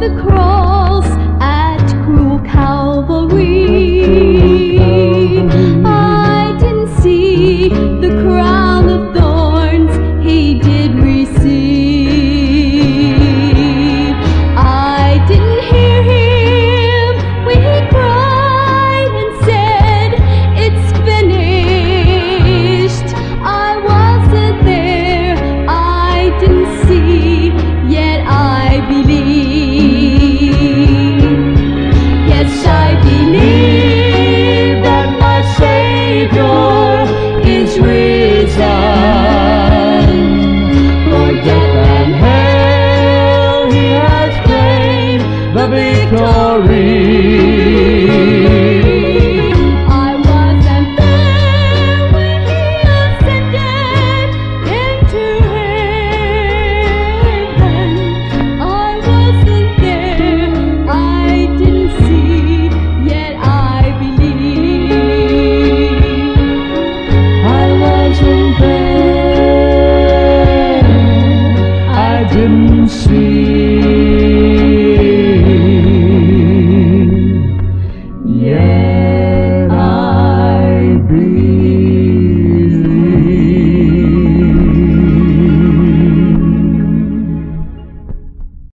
the cross. glory.